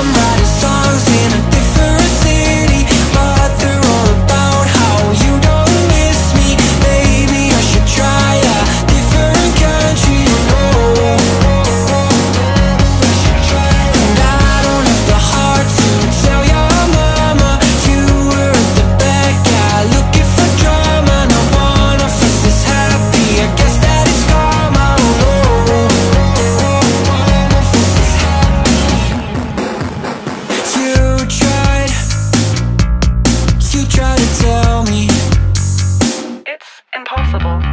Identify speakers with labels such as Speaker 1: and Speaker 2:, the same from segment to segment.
Speaker 1: somebody's impossible.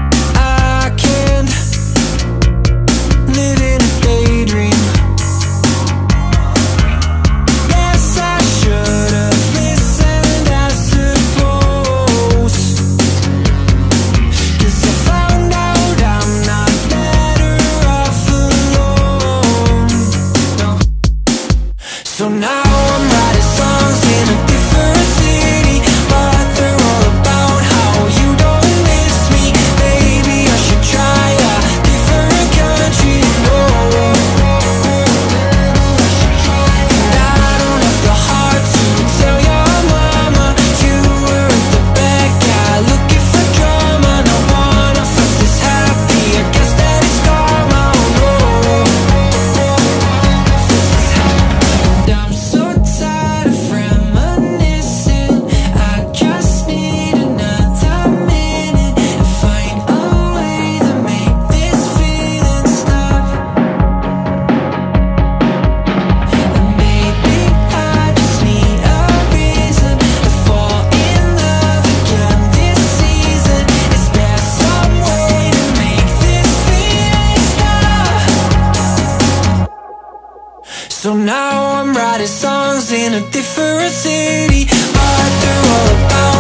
Speaker 2: So now I'm writing songs in a different city. What they're all about.